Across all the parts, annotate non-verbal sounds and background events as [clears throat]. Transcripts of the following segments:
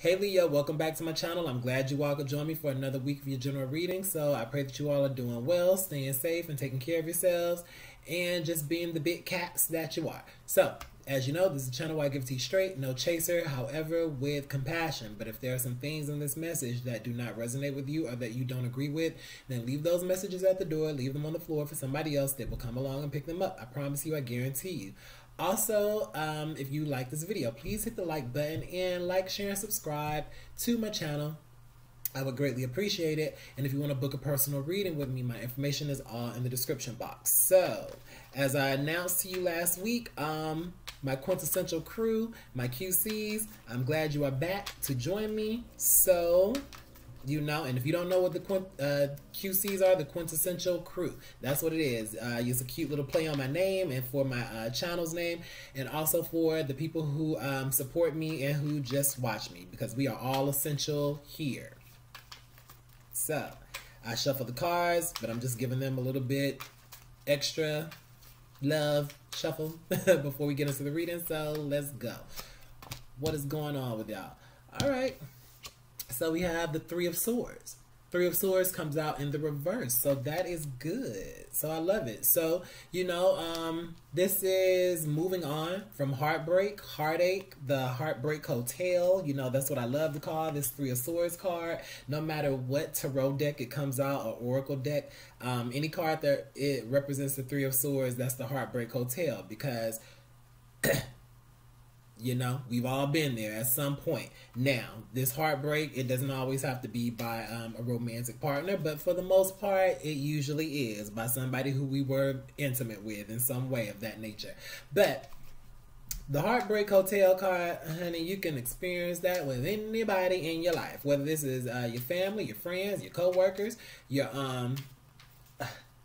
Hey Leo, welcome back to my channel. I'm glad you all could join me for another week of your general reading. So I pray that you all are doing well, staying safe, and taking care of yourselves, and just being the big cats that you are. So, as you know, this is a channel where I give you straight, no chaser, however, with compassion. But if there are some things in this message that do not resonate with you or that you don't agree with, then leave those messages at the door, leave them on the floor for somebody else that will come along and pick them up. I promise you, I guarantee you. Also, um, if you like this video, please hit the like button and like, share, and subscribe to my channel. I would greatly appreciate it. And if you want to book a personal reading with me, my information is all in the description box. So, as I announced to you last week, um, my quintessential crew, my QCs, I'm glad you are back to join me. So, you know, and if you don't know what the uh, QCs are, the quintessential crew, that's what it is. Uh, it's a cute little play on my name and for my uh, channel's name, and also for the people who um, support me and who just watch me, because we are all essential here. So, I shuffle the cards, but I'm just giving them a little bit extra love shuffle [laughs] before we get into the reading. So, let's go. What is going on with y'all? All right. So we have the Three of Swords. Three of Swords comes out in the reverse. So that is good. So I love it. So, you know, um, this is moving on from heartbreak, heartache, the heartbreak hotel. You know, that's what I love to call this Three of Swords card. No matter what tarot deck it comes out or oracle deck, um, any card that it represents the Three of Swords, that's the heartbreak hotel because [clears throat] You know, we've all been there at some point. Now, this heartbreak, it doesn't always have to be by um, a romantic partner, but for the most part, it usually is by somebody who we were intimate with in some way of that nature. But the Heartbreak Hotel card, honey, you can experience that with anybody in your life, whether this is uh, your family, your friends, your coworkers, your um,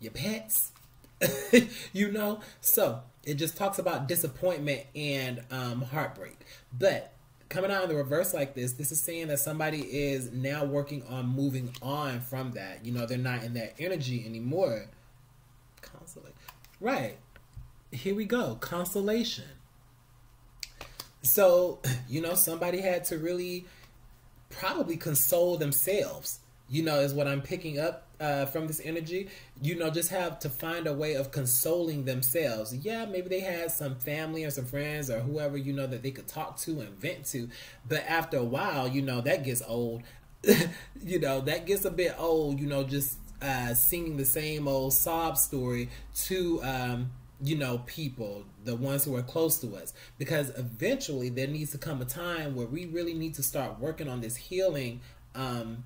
your pets. [laughs] you know, so it just talks about disappointment and um, heartbreak. But coming out in the reverse like this, this is saying that somebody is now working on moving on from that. You know, they're not in that energy anymore. Consolation. Right. Here we go. Consolation. So, [clears throat] you know, somebody had to really probably console themselves you know, is what I'm picking up uh, from this energy. You know, just have to find a way of consoling themselves. Yeah, maybe they had some family or some friends or whoever, you know, that they could talk to and vent to. But after a while, you know, that gets old. [laughs] you know, that gets a bit old, you know, just uh, singing the same old sob story to, um, you know, people, the ones who are close to us. Because eventually there needs to come a time where we really need to start working on this healing. Um,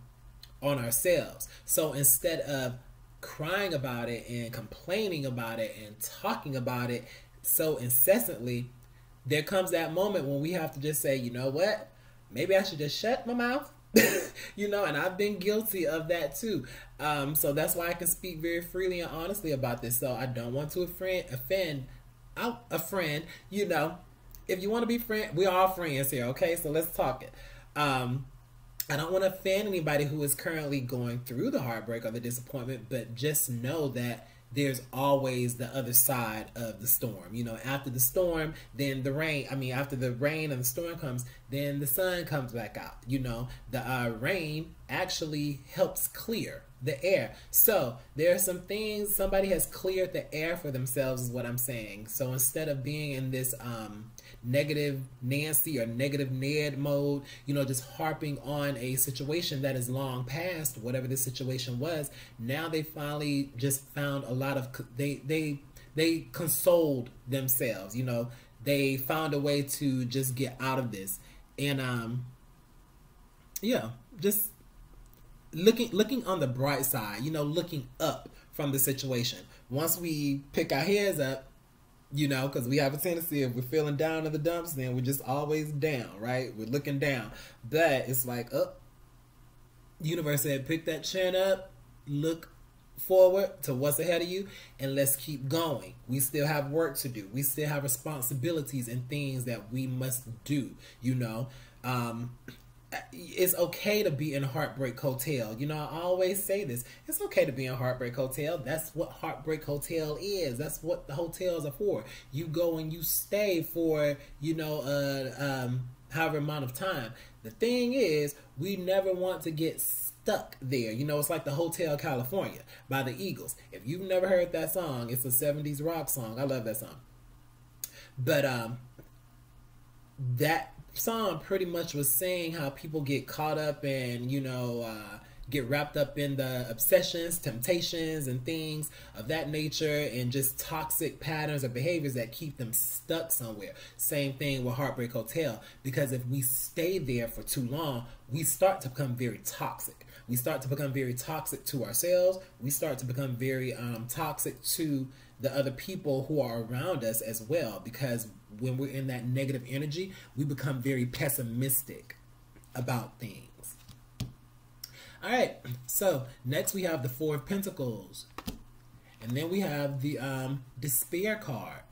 on ourselves. So instead of crying about it and complaining about it and talking about it so incessantly, there comes that moment when we have to just say, you know what? Maybe I should just shut my mouth. [laughs] you know, and I've been guilty of that too. Um, so that's why I can speak very freely and honestly about this. So I don't want to offend, offend a friend. You know, if you want to be friend, we're all friends here. Okay, so let's talk it. Um, I don't want to offend anybody who is currently going through the heartbreak or the disappointment, but just know that there's always the other side of the storm. You know, after the storm, then the rain. I mean, after the rain and the storm comes, then the sun comes back out. You know, the uh, rain actually helps clear the air. So there are some things somebody has cleared the air for themselves, is what I'm saying. So instead of being in this um, negative Nancy or negative Ned mode, you know, just harping on a situation that is long past, whatever the situation was. Now they finally just found a lot of they they they consoled themselves. You know, they found a way to just get out of this, and um, yeah, just looking looking on the bright side. You know, looking up from the situation. Once we pick our heads up you know, because we have a tendency if we're feeling down in the dumps, then we're just always down, right? We're looking down. But it's like, up. Oh, universe said, pick that chin up, look forward to what's ahead of you, and let's keep going. We still have work to do. We still have responsibilities and things that we must do, you know. Um, it's okay to be in Heartbreak Hotel. You know, I always say this. It's okay to be in Heartbreak Hotel. That's what Heartbreak Hotel is. That's what the hotels are for. You go and you stay for, you know, uh, um, however amount of time. The thing is, we never want to get stuck there. You know, it's like the Hotel California by the Eagles. If you've never heard that song, it's a 70s rock song. I love that song. But um that song pretty much was saying how people get caught up and you know, uh get wrapped up in the obsessions, temptations, and things of that nature, and just toxic patterns or behaviors that keep them stuck somewhere. Same thing with Heartbreak Hotel, because if we stay there for too long, we start to become very toxic. We start to become very toxic to ourselves. We start to become very um, toxic to the other people who are around us as well, because when we're in that negative energy, we become very pessimistic about things. All right, so next we have the Four of Pentacles. And then we have the um, Despair card.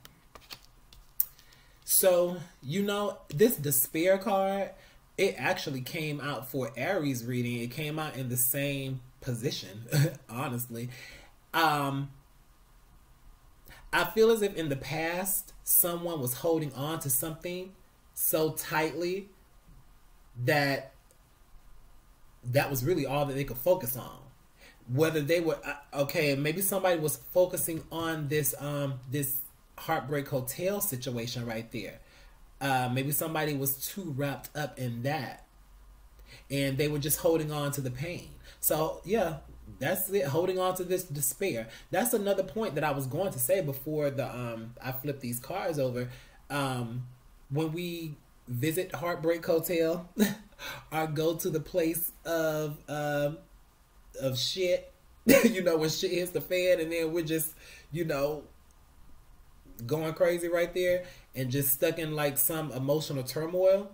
So, you know, this Despair card, it actually came out for Aries reading. It came out in the same position, [laughs] honestly. Um, I feel as if in the past, someone was holding on to something so tightly that that was really all that they could focus on. Whether they were uh, okay, maybe somebody was focusing on this um this heartbreak hotel situation right there. Uh, maybe somebody was too wrapped up in that, and they were just holding on to the pain. So yeah, that's it. Holding on to this despair. That's another point that I was going to say before the um I flipped these cards over. Um, when we visit Heartbreak Hotel [laughs] or go to the place of um, of shit. [laughs] you know, when shit hits the fan and then we're just, you know, going crazy right there and just stuck in like some emotional turmoil.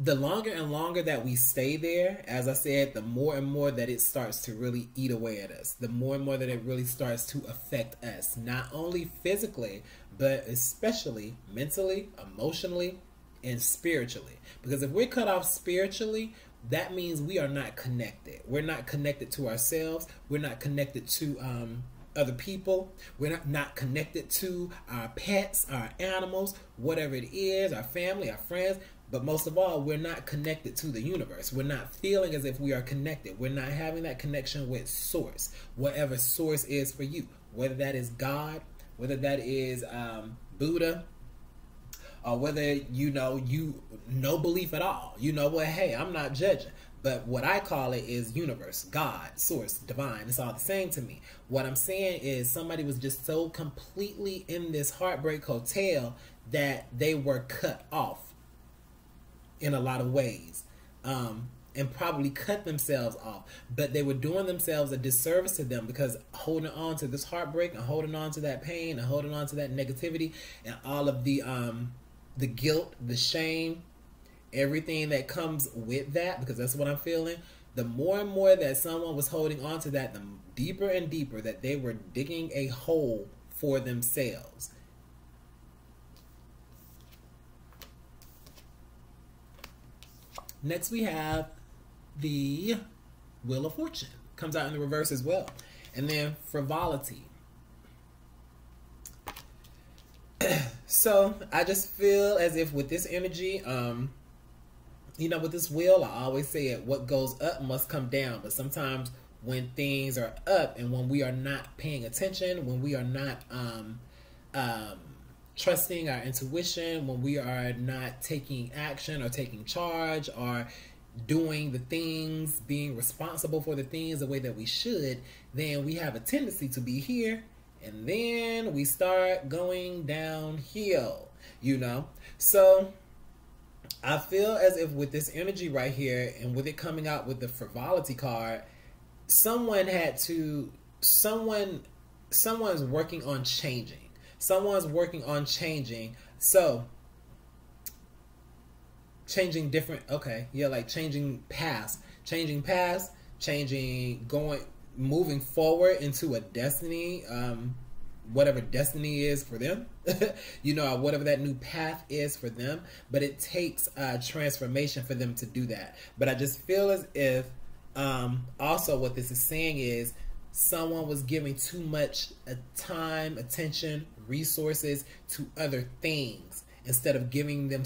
The longer and longer that we stay there, as I said, the more and more that it starts to really eat away at us. The more and more that it really starts to affect us, not only physically, but especially mentally, emotionally, and spiritually. Because if we're cut off spiritually, that means we are not connected. We're not connected to ourselves. We're not connected to um, other people. We're not, not connected to our pets, our animals, whatever it is, our family, our friends. But most of all, we're not connected to the universe. We're not feeling as if we are connected. We're not having that connection with Source, whatever Source is for you, whether that is God, whether that is um, Buddha, or whether you know you no belief at all. You know what? Hey, I'm not judging. But what I call it is universe, God, source, divine. It's all the same to me. What I'm saying is somebody was just so completely in this heartbreak hotel that they were cut off in a lot of ways. Um, and probably cut themselves off. But they were doing themselves a disservice to them because holding on to this heartbreak and holding on to that pain and holding on to that negativity and all of the um the guilt, the shame, everything that comes with that, because that's what I'm feeling. The more and more that someone was holding on to that, the deeper and deeper that they were digging a hole for themselves. Next, we have the Wheel of Fortune. Comes out in the reverse as well. And then frivolity. [clears throat] so I just feel as if with this energy, um, you know, with this wheel, I always say it, what goes up must come down. But sometimes when things are up and when we are not paying attention, when we are not um, um, trusting our intuition, when we are not taking action or taking charge or doing the things, being responsible for the things the way that we should, then we have a tendency to be here and then we start going downhill, you know? So I feel as if with this energy right here and with it coming out with the frivolity card, someone had to, someone, someone's working on changing. Someone's working on changing. So, changing different, okay, yeah, like changing past, changing past, changing, going, moving forward into a destiny, um, whatever destiny is for them, [laughs] you know, whatever that new path is for them. But it takes uh, transformation for them to do that. But I just feel as if um, also what this is saying is someone was giving too much uh, time, attention, resources to other things instead of giving them,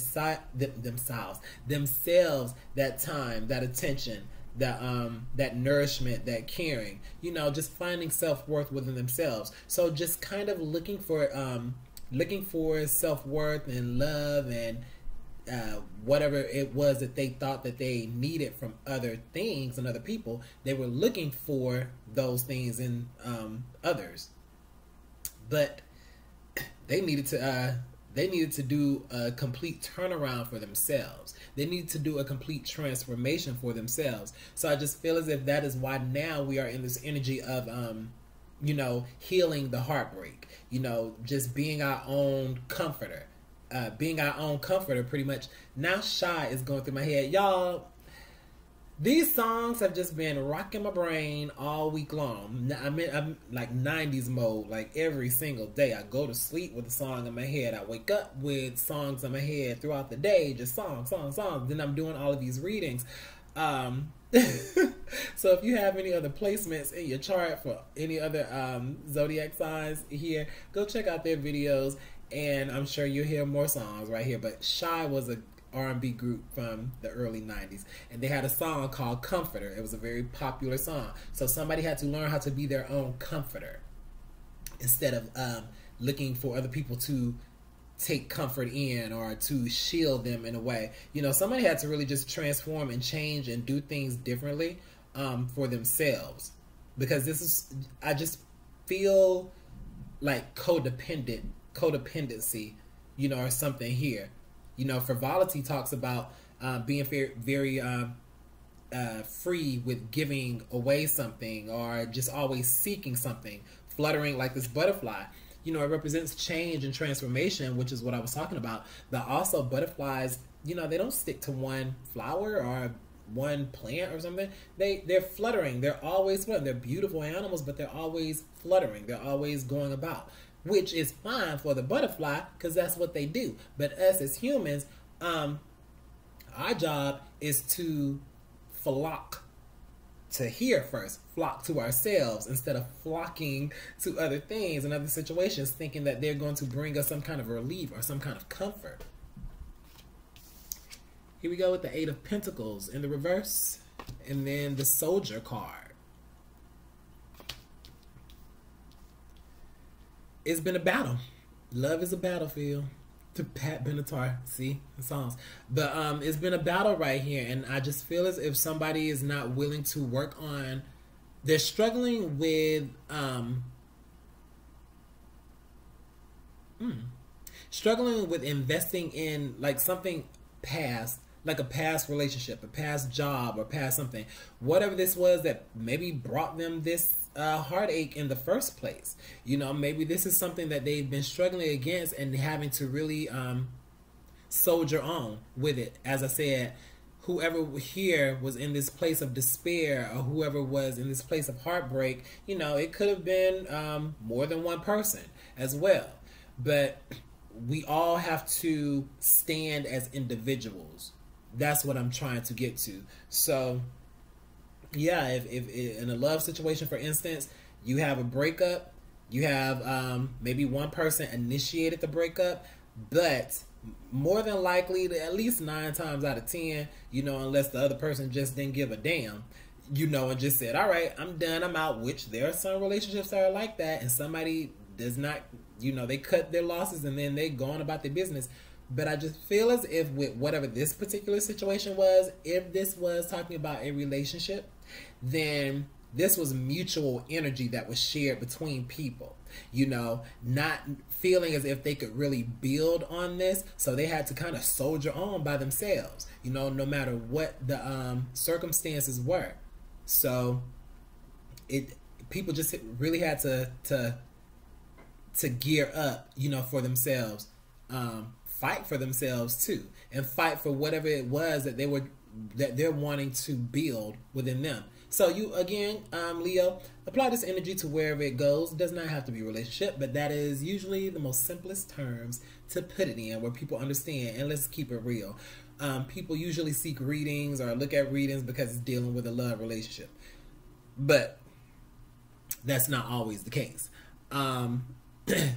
them themselves themselves that time, that attention, that um that nourishment that caring you know just finding self-worth within themselves. So just kind of looking for um looking for self-worth and love and uh, whatever it was that they thought that they needed from other things and other people, they were looking for those things in um, others. But they needed to uh, they needed to do a complete turnaround for themselves. They needed to do a complete transformation for themselves. So I just feel as if that is why now we are in this energy of um, you know, healing the heartbreak, you know, just being our own comforter uh, being our own comforter, pretty much. Now, Shai is going through my head. Y'all, these songs have just been rocking my brain all week long. I'm in I'm like 90s mode, like every single day. I go to sleep with a song in my head. I wake up with songs in my head throughout the day, just songs, songs, songs. Then I'm doing all of these readings. Um, [laughs] so if you have any other placements in your chart for any other um, zodiac signs here, go check out their videos and I'm sure you'll hear more songs right here. But Shai was a R&B group from the early 90s and they had a song called Comforter. It was a very popular song. So somebody had to learn how to be their own comforter instead of um, looking for other people to take comfort in or to shield them in a way. You know, somebody had to really just transform and change and do things differently um, for themselves because this is I just feel like codependent codependency, you know, or something here. You know, frivolity talks about uh, being very, very um, uh, free with giving away something or just always seeking something, fluttering like this butterfly. You know, it represents change and transformation, which is what I was talking about. But also, butterflies, you know, they don't stick to one flower or one plant or something. They they're fluttering. They're always fluttering. They're beautiful animals, but they're always fluttering. They're always going about which is fine for the butterfly because that's what they do. But us as humans, um, our job is to flock to here first, flock to ourselves instead of flocking to other things and other situations, thinking that they're going to bring us some kind of relief or some kind of comfort. Here we go with the Eight of Pentacles in the reverse, and then the Soldier card. It's been a battle. Love is a battlefield. To Pat Benatar, see the songs, but um, it's been a battle right here, and I just feel as if somebody is not willing to work on. They're struggling with um, hmm, struggling with investing in like something past like a past relationship, a past job, or past something, whatever this was that maybe brought them this uh, heartache in the first place. You know, maybe this is something that they've been struggling against and having to really um, soldier on with it. As I said, whoever here was in this place of despair or whoever was in this place of heartbreak, you know, it could have been um, more than one person as well. But we all have to stand as individuals that's what I'm trying to get to. So, yeah, if, if, if in a love situation, for instance, you have a breakup, you have um, maybe one person initiated the breakup, but more than likely, at least nine times out of ten, you know, unless the other person just didn't give a damn, you know, and just said, "All right, I'm done, I'm out." Which there are some relationships that are like that, and somebody does not, you know, they cut their losses and then they go on about their business. But I just feel as if with whatever this particular situation was, if this was talking about a relationship, then this was mutual energy that was shared between people. You know, not feeling as if they could really build on this, so they had to kind of soldier on by themselves. You know, no matter what the um, circumstances were. So it people just really had to to to gear up, you know, for themselves. Um, fight for themselves too and fight for whatever it was that they were that they're wanting to build within them. So you again um, leo apply this energy to wherever it goes. It does not have to be relationship but that is usually the most simplest terms to put it in where people understand and let's keep it real. Um, people usually seek readings or look at readings because it's dealing with a love relationship. But that's not always the case. Um, [clears throat] there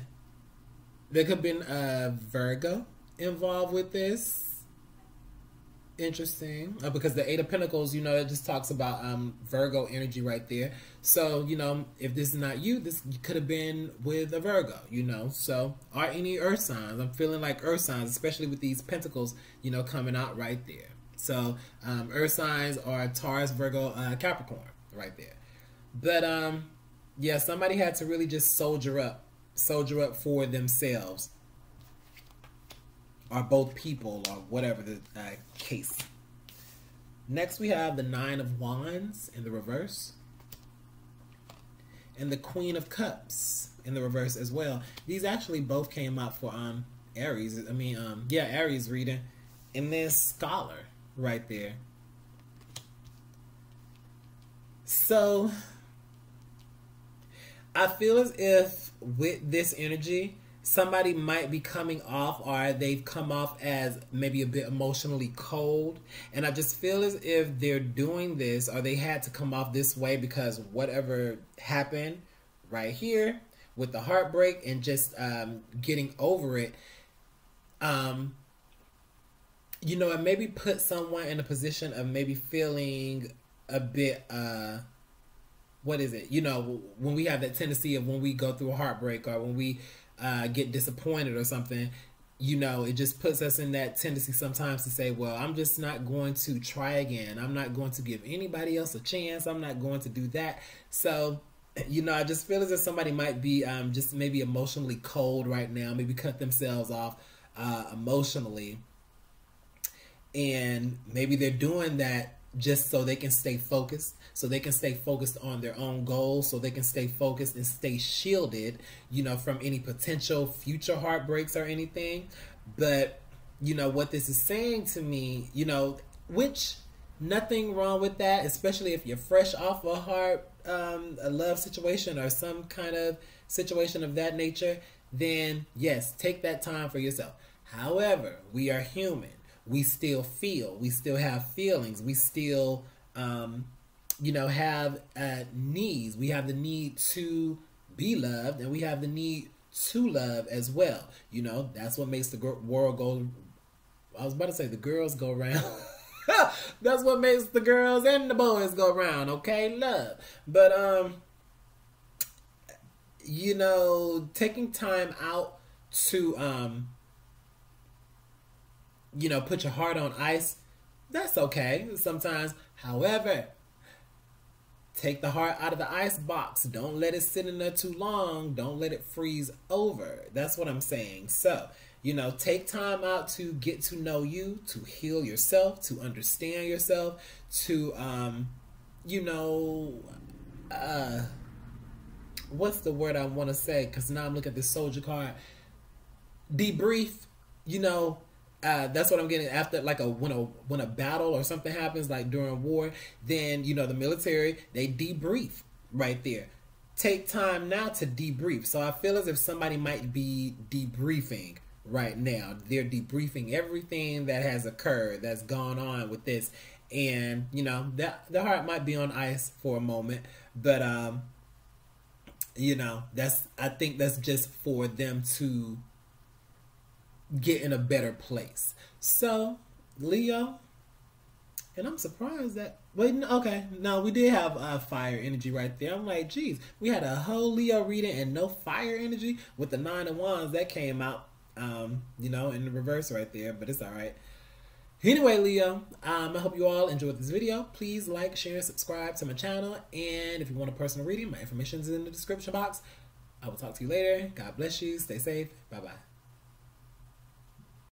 could have been a virgo involved with this. Interesting, uh, because the Eight of Pentacles, you know, it just talks about um, Virgo energy right there. So, you know, if this is not you, this could have been with a Virgo, you know. So, are any Earth signs? I'm feeling like Earth signs, especially with these Pentacles, you know, coming out right there. So, um, Earth signs are Taurus, Virgo, uh, Capricorn, right there. But um, yeah, somebody had to really just soldier up, soldier up for themselves are both people or whatever the uh, case. Next, we have the Nine of Wands in the reverse, and the Queen of Cups in the reverse as well. These actually both came out for um Aries. I mean, um, yeah, Aries reading, and then Scholar right there. So, I feel as if with this energy, somebody might be coming off or they've come off as maybe a bit emotionally cold. And I just feel as if they're doing this or they had to come off this way because whatever happened right here with the heartbreak and just um, getting over it, um, you know, and maybe put someone in a position of maybe feeling a bit, uh, what is it? You know, when we have that tendency of when we go through a heartbreak or when we uh, get disappointed or something, you know, it just puts us in that tendency sometimes to say, well, I'm just not going to try again. I'm not going to give anybody else a chance. I'm not going to do that. So, you know, I just feel as if somebody might be um, just maybe emotionally cold right now, maybe cut themselves off uh, emotionally. And maybe they're doing that just so they can stay focused, so they can stay focused on their own goals, so they can stay focused and stay shielded, you know, from any potential future heartbreaks or anything. But, you know, what this is saying to me, you know, which nothing wrong with that, especially if you're fresh off a heart, um, a love situation or some kind of situation of that nature, then yes, take that time for yourself. However, we are human we still feel, we still have feelings, we still, um, you know, have uh, needs. We have the need to be loved, and we have the need to love as well. You know, that's what makes the world go. I was about to say the girls go round. [laughs] that's what makes the girls and the boys go round. Okay, love. But um, you know, taking time out to um you know, put your heart on ice, that's okay sometimes. However, take the heart out of the ice box. Don't let it sit in there too long. Don't let it freeze over. That's what I'm saying. So, you know, take time out to get to know you, to heal yourself, to understand yourself, to, um, you know, uh, what's the word I want to say? Because now I'm looking at this soldier card. Debrief, you know, uh, that's what I'm getting after like a when a when a battle or something happens like during war, then you know the military they debrief right there. Take time now to debrief. So I feel as if somebody might be debriefing right now. They're debriefing everything that has occurred, that's gone on with this, and you know that the heart might be on ice for a moment, but um, you know that's I think that's just for them to get in a better place. So, Leo, and I'm surprised that wait okay no we did have uh, fire energy right there. I'm like geez we had a whole Leo reading and no fire energy with the nine of wands that came out um you know in the reverse right there but it's all right. Anyway, Leo, um, I hope you all enjoyed this video. Please like, share, and subscribe to my channel. And if you want a personal reading, my information is in the description box. I will talk to you later. God bless you. Stay safe. Bye bye.